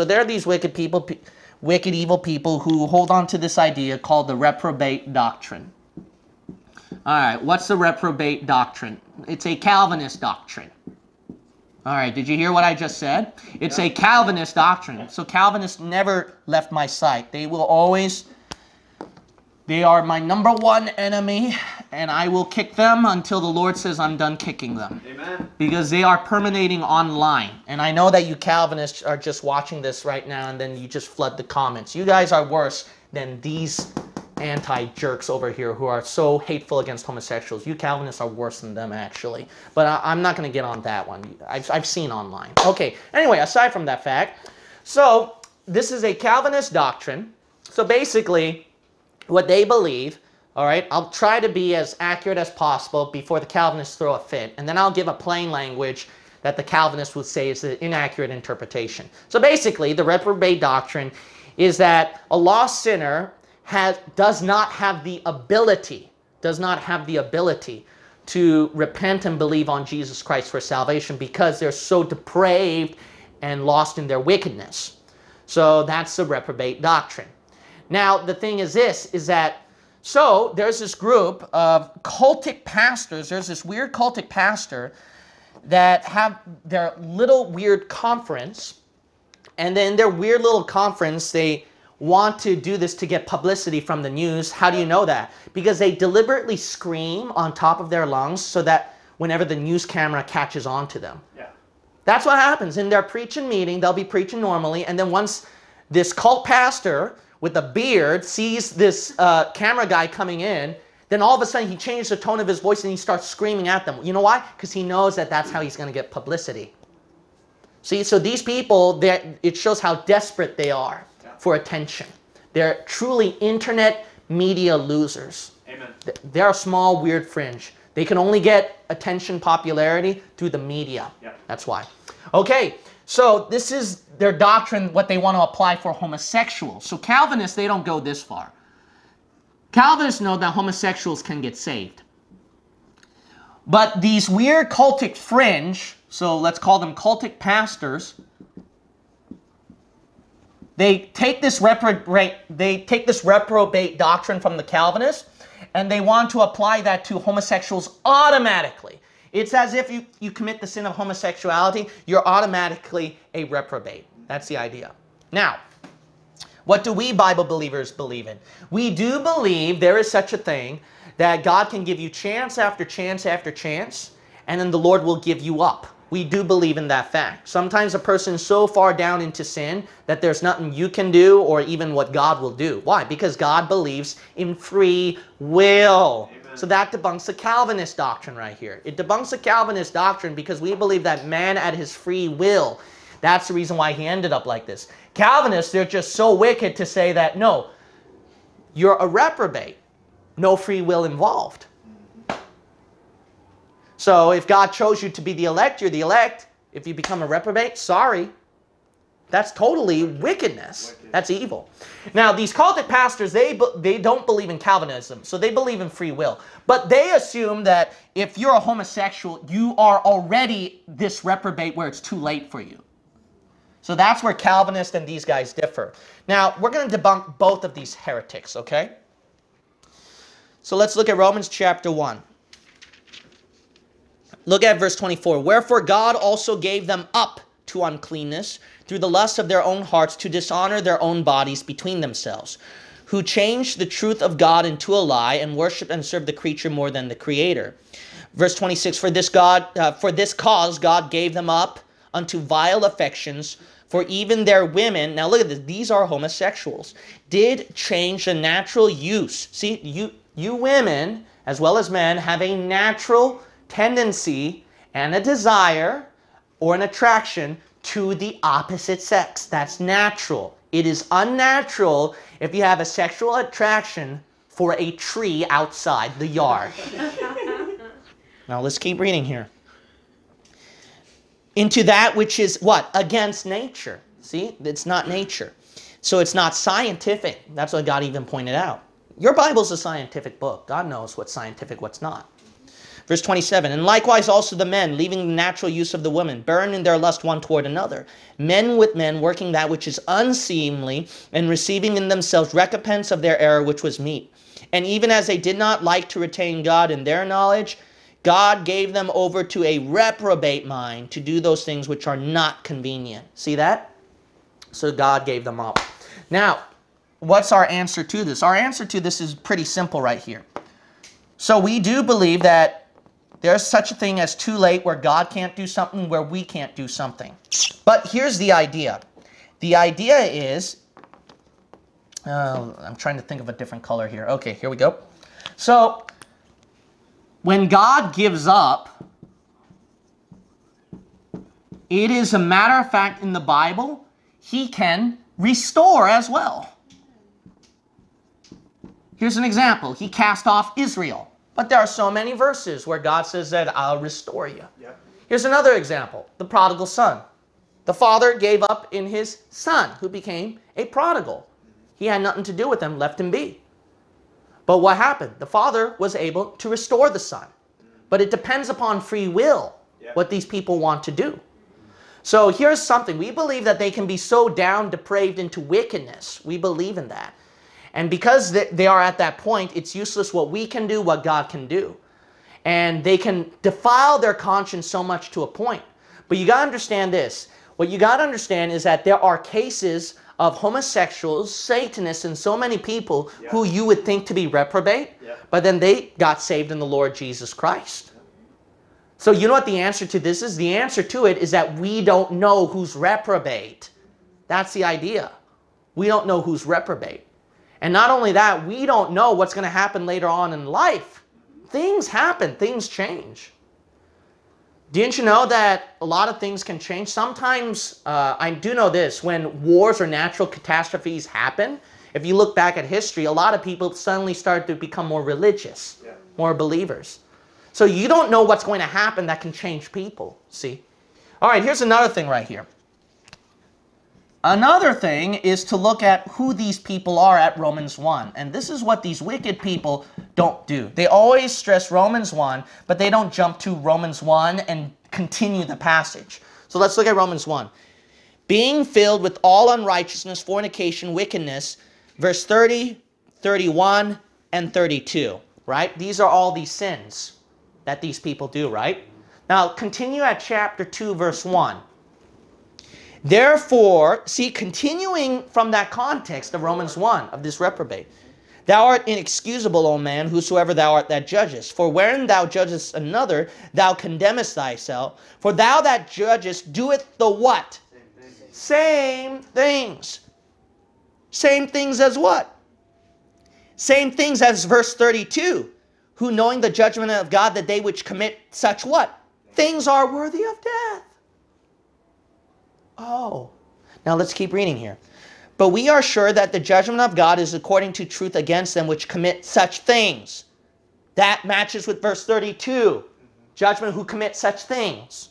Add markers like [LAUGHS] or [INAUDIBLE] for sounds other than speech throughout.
So there are these wicked people, wicked, evil people who hold on to this idea called the reprobate doctrine. All right, what's the reprobate doctrine? It's a Calvinist doctrine. All right, did you hear what I just said? It's a Calvinist doctrine. So Calvinists never left my sight. They will always, they are my number one enemy, and I will kick them until the Lord says I'm done kicking them. Amen. Because they are permeating online. And I know that you Calvinists are just watching this right now and then you just flood the comments. You guys are worse than these anti-jerks over here who are so hateful against homosexuals. You Calvinists are worse than them, actually. But I, am not going to get on that one. I've, I've seen online. Okay, anyway, aside from that fact, so this is a Calvinist doctrine. So basically, what they believe, all right, I'll try to be as accurate as possible before the Calvinists throw a fit, and then I'll give a plain language that the Calvinists would say is an inaccurate interpretation. So basically, the reprobate doctrine is that a lost sinner has, does not have the ability, does not have the ability to repent and believe on Jesus Christ for salvation because they're so depraved and lost in their wickedness. So that's the reprobate doctrine. Now, the thing is this, is that, so there's this group of cultic pastors, there's this weird cultic pastor that have their little weird conference, and then their weird little conference, they want to do this to get publicity from the news. How do you know that? Because they deliberately scream on top of their lungs so that whenever the news camera catches on to them. Yeah. That's what happens. In their preaching meeting, they'll be preaching normally, and then once this cult pastor with a beard sees this uh, camera guy coming in, then all of a sudden he changes the tone of his voice and he starts screaming at them. You know why? Because he knows that that's how he's going to get publicity. See, so these people, it shows how desperate they are for attention. They're truly internet media losers. Amen. They're a small, weird fringe. They can only get attention, popularity through the media. Yeah. That's why. Okay, so this is their doctrine, what they want to apply for homosexuals. So Calvinists, they don't go this far. Calvinists know that homosexuals can get saved. But these weird cultic fringe, so let's call them cultic pastors, they take this reprobate, they take this reprobate doctrine from the Calvinists, and they want to apply that to homosexuals automatically. It's as if you, you commit the sin of homosexuality, you're automatically a reprobate. That's the idea. Now, what do we Bible believers believe in? We do believe there is such a thing that God can give you chance after chance after chance, and then the Lord will give you up we do believe in that fact. Sometimes a person is so far down into sin that there's nothing you can do or even what God will do. Why? Because God believes in free will. So that debunks the Calvinist doctrine right here. It debunks the Calvinist doctrine because we believe that man at his free will. That's the reason why he ended up like this. Calvinists, they're just so wicked to say that, no, you're a reprobate. No free will involved. So if God chose you to be the elect, you're the elect. If you become a reprobate, sorry. That's totally wickedness. That's evil. Now, these cultic pastors, they, they don't believe in Calvinism, so they believe in free will. But they assume that if you're a homosexual, you are already this reprobate where it's too late for you. So that's where Calvinists and these guys differ. Now, we're going to debunk both of these heretics, okay? So let's look at Romans chapter 1. Look at verse 24. Wherefore God also gave them up to uncleanness through the lust of their own hearts to dishonor their own bodies between themselves, who changed the truth of God into a lie and worship and serve the creature more than the creator. Verse 26. For this God, uh, for this cause God gave them up unto vile affections. For even their women, now look at this, these are homosexuals, did change the natural use. See, you, you women, as well as men, have a natural tendency and a desire or an attraction to the opposite sex. That's natural. It is unnatural if you have a sexual attraction for a tree outside the yard. [LAUGHS] now let's keep reading here. Into that which is what? Against nature. See, it's not nature. So it's not scientific. That's what God even pointed out. Your Bible's a scientific book. God knows what's scientific, what's not. Verse 27 And likewise also the men, leaving the natural use of the women, burn in their lust one toward another. Men with men, working that which is unseemly, and receiving in themselves recompense of their error which was meet. And even as they did not like to retain God in their knowledge, God gave them over to a reprobate mind to do those things which are not convenient. See that? So God gave them up. Now, what's our answer to this? Our answer to this is pretty simple right here. So we do believe that there's such a thing as too late where God can't do something, where we can't do something. But here's the idea. The idea is, uh, I'm trying to think of a different color here. Okay, here we go. So when God gives up, it is a matter of fact in the Bible, he can restore as well. Here's an example. He cast off Israel. But there are so many verses where God says that I'll restore you. Yep. Here's another example. The prodigal son. The father gave up in his son who became a prodigal. He had nothing to do with him, left him be. But what happened? The father was able to restore the son. But it depends upon free will yep. what these people want to do. So here's something. We believe that they can be so down, depraved into wickedness. We believe in that. And because they are at that point, it's useless what we can do, what God can do. And they can defile their conscience so much to a point. But you got to understand this. What you got to understand is that there are cases of homosexuals, Satanists, and so many people yeah. who you would think to be reprobate, yeah. but then they got saved in the Lord Jesus Christ. So you know what the answer to this is? The answer to it is that we don't know who's reprobate. That's the idea. We don't know who's reprobate. And not only that, we don't know what's going to happen later on in life. Things happen, things change. Didn't you know that a lot of things can change? Sometimes, uh, I do know this, when wars or natural catastrophes happen, if you look back at history, a lot of people suddenly start to become more religious, yeah. more believers. So you don't know what's going to happen that can change people, see? All right, here's another thing right here. Another thing is to look at who these people are at Romans 1. And this is what these wicked people don't do. They always stress Romans 1, but they don't jump to Romans 1 and continue the passage. So let's look at Romans 1. Being filled with all unrighteousness, fornication, wickedness, verse 30, 31, and 32, right? These are all these sins that these people do, right? Now, continue at chapter 2, verse 1. Therefore, see, continuing from that context of Romans 1, of this reprobate, Thou art inexcusable, O man, whosoever thou art that judgest. For wherein thou judgest another, thou condemnest thyself. For thou that judgest doeth the what? Same things. Same things as what? Same things as verse 32. Who knowing the judgment of God that they which commit such what? Things are worthy of death. Oh. Now let's keep reading here. But we are sure that the judgment of God is according to truth against them which commit such things. That matches with verse 32. Judgment who commit such things.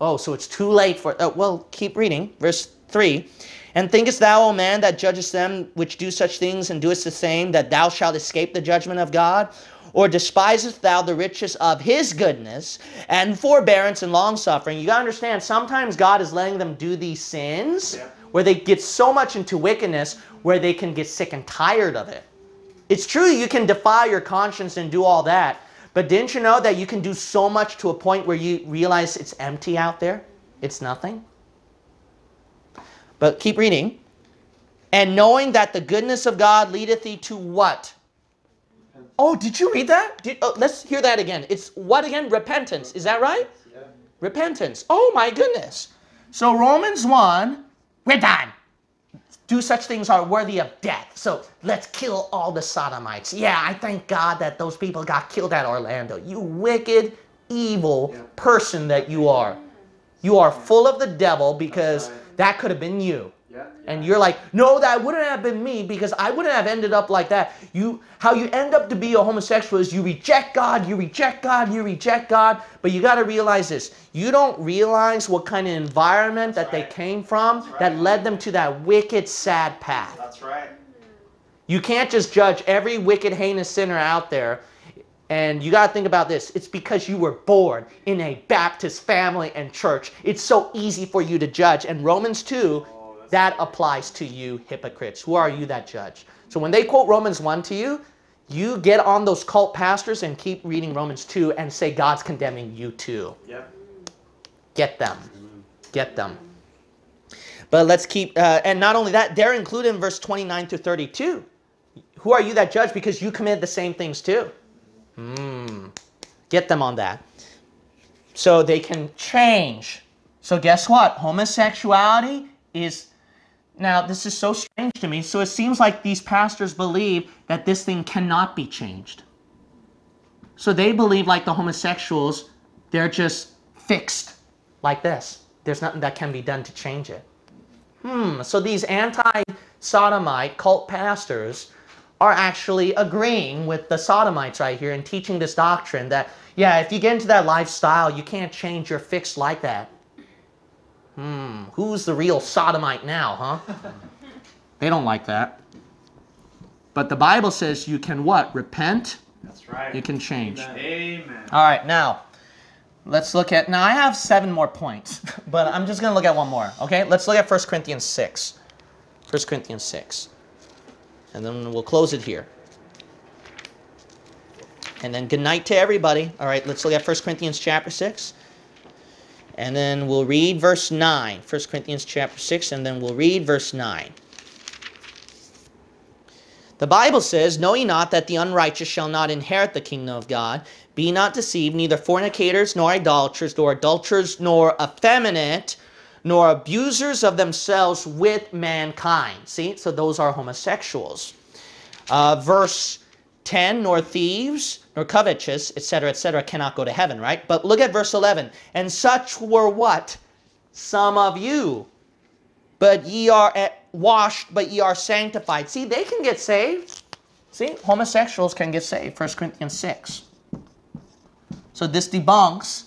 Oh, so it's too late for... Uh, well, keep reading. Verse 3. And thinkest thou, O man, that judgest them which do such things and doest the same, that thou shalt escape the judgment of God? Or despisest thou the riches of his goodness and forbearance and long suffering? You got to understand, sometimes God is letting them do these sins yeah. where they get so much into wickedness where they can get sick and tired of it. It's true you can defy your conscience and do all that, but didn't you know that you can do so much to a point where you realize it's empty out there? It's nothing? But keep reading. And knowing that the goodness of God leadeth thee to what? Oh, did you read that? Did, oh, let's hear that again. It's what again? Repentance. Is that right? Yeah. Repentance. Oh my goodness. So Romans 1, we're done. Do such things are worthy of death. So let's kill all the sodomites. Yeah, I thank God that those people got killed at Orlando. You wicked, evil yeah. person that you are. You are full of the devil because that could have been you. And you're like, no, that wouldn't have been me because I wouldn't have ended up like that. You, how you end up to be a homosexual is you reject God, you reject God, you reject God. But you got to realize this: you don't realize what kind of environment That's that right. they came from right. that led them to that wicked, sad path. That's right. You can't just judge every wicked, heinous sinner out there And you got to think about this. It's because you were born in a Baptist family and church. It's so easy for you to judge. And Romans 2, that applies to you, hypocrites. Who are you that judge? So when they quote Romans 1 to you, you get on those cult pastors and keep reading Romans 2 and say God's condemning you too. Yep. Get them. Get them. But let's keep, uh, and not only that, they're included in verse 29 to 32. Who are you that judge? Because you committed the same things too. Hmm. Get them on that. So they can change. So guess what? Homosexuality is now this is so strange to me. So it seems like these pastors believe that this thing cannot be changed. So they believe like the homosexuals, they're just fixed like this. There's nothing that can be done to change it. Hmm, so these anti-sodomite cult pastors are actually agreeing with the sodomites right here and teaching this doctrine that, yeah, if you get into that lifestyle, you can't change you're fixed like that. Hmm, who's the real sodomite now, huh? [LAUGHS] they don't like that. But the Bible says you can what? Repent? That's right. You can change. Amen. All right, now let's look at. Now I have seven more points, [LAUGHS] but I'm just going to look at one more. Okay, let's look at 1 Corinthians 6. 1 Corinthians 6. And then we'll close it here. And then good night to everybody. All right, let's look at 1 Corinthians chapter 6. And then we'll read verse 9. 1 Corinthians chapter 6, and then we'll read verse 9. The Bible says, Know ye not that the unrighteous shall not inherit the kingdom of God? Be not deceived, neither fornicators, nor idolaters, nor adulterers, nor effeminate, nor abusers of themselves with mankind. See, so those are homosexuals. Uh, verse 10, nor thieves, nor covetous, etc., etc., cannot go to heaven, right? But look at verse 11. And such were what? Some of you. But ye are washed, but ye are sanctified. See, they can get saved. See, homosexuals can get saved. 1 Corinthians 6. So this debunks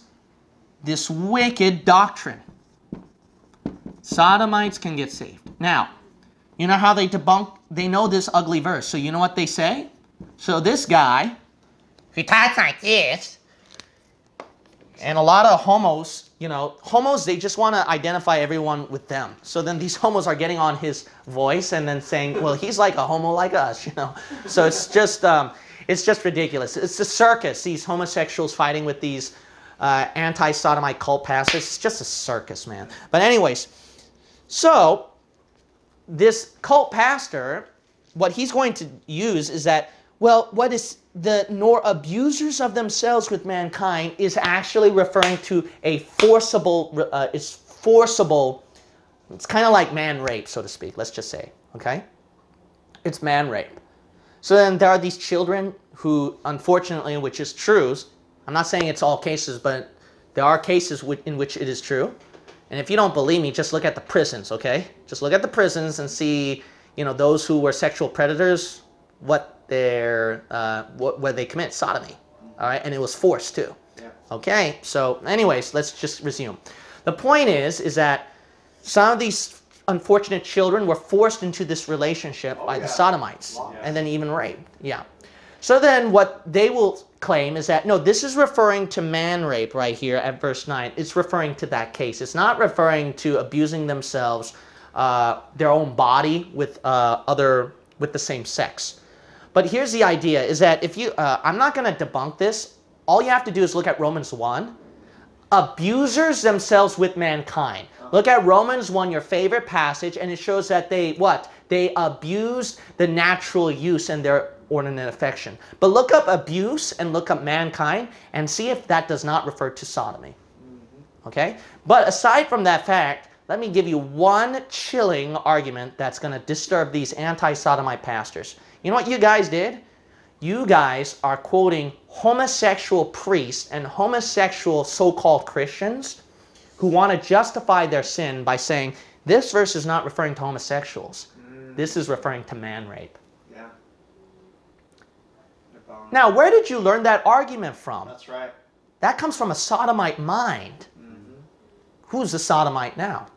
this wicked doctrine. Sodomites can get saved. Now, you know how they debunk? They know this ugly verse. So you know what they say? So this guy, he talks like this, and a lot of homos, you know, homos, they just want to identify everyone with them. So then these [LAUGHS] homos are getting on his voice and then saying, well, he's like a homo like us, [LAUGHS] you know. So it's just, um, it's just ridiculous. It's a circus, these homosexuals fighting with these uh, anti-sodomite cult pastors. It's just a circus, man. But anyways, so this cult pastor, what he's going to use is that, well, what is the nor abusers of themselves with mankind is actually referring to a forcible, uh, it's forcible, it's kind of like man rape, so to speak, let's just say, okay? It's man rape. So then there are these children who, unfortunately, which is true, I'm not saying it's all cases, but there are cases in which it is true. And if you don't believe me, just look at the prisons, okay? Just look at the prisons and see, you know, those who were sexual predators, what their uh, where they commit sodomy. All right, and it was forced too. Yeah. Okay, so anyways, let's just resume. The point is, is that some of these unfortunate children were forced into this relationship Oh, by yeah. the sodomites, Wow. and then even raped. Yeah. So then what they will claim is that, no, this is referring to man rape right here at verse 9. It's referring to that case. It's not referring to abusing themselves, uh, their own body with uh, other, with the same sex. But here's the idea is that if you, uh, I'm not going to debunk this. All you have to do is look at Romans 1. Abusers themselves with mankind. Look at Romans 1, your favorite passage, and it shows that they, what? They abused the natural use and their ordinate affection. But look up abuse and look up mankind and see if that does not refer to sodomy. Okay? But aside from that fact, let me give you one chilling argument that's going to disturb these anti sodomite pastors. You know what you guys did? You guys are quoting homosexual priests and homosexual so called Christians who want to justify their sin by saying this verse is not referring to homosexuals, mm. this is referring to man rape. Yeah. Now, where did you learn that argument from? That's right. That comes from a sodomite mind. Mm-hmm. Who's the sodomite now?